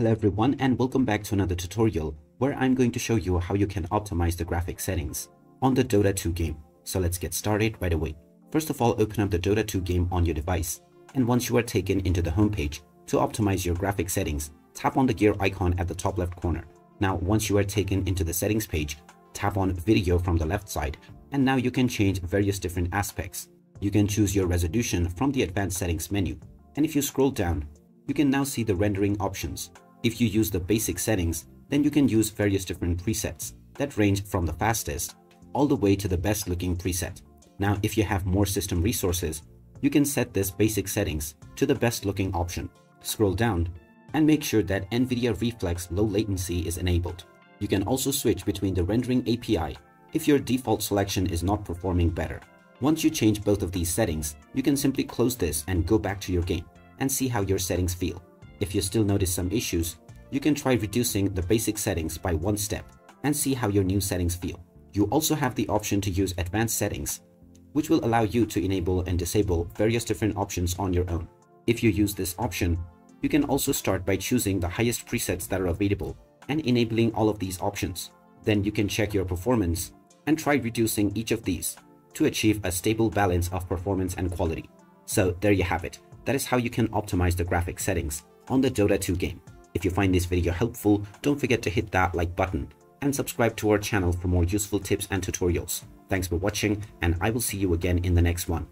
Hello everyone and welcome back to another tutorial where I'm going to show you how you can optimize the graphic settings on the Dota 2 game. So let's get started right away. First of all, open up the Dota 2 game on your device and once you are taken into the home page to optimize your graphic settings, tap on the gear icon at the top left corner. Now once you are taken into the settings page, tap on video from the left side and now you can change various different aspects. You can choose your resolution from the advanced settings menu and if you scroll down, you can now see the rendering options. If you use the basic settings, then you can use various different presets that range from the fastest all the way to the best looking preset. Now, if you have more system resources, you can set this basic settings to the best looking option. Scroll down and make sure that NVIDIA Reflex low latency is enabled. You can also switch between the rendering API if your default selection is not performing better. Once you change both of these settings, you can simply close this and go back to your game and see how your settings feel. If you still notice some issues, you can try reducing the basic settings by one step and see how your new settings feel. You also have the option to use advanced settings, which will allow you to enable and disable various different options on your own. If you use this option, you can also start by choosing the highest presets that are available and enabling all of these options. Then you can check your performance and try reducing each of these to achieve a stable balance of performance and quality. So there you have it. That is how you can optimize the graphic settings on the Dota 2 game. If you find this video helpful, don't forget to hit that like button and subscribe to our channel for more useful tips and tutorials. Thanks for watching and I will see you again in the next one.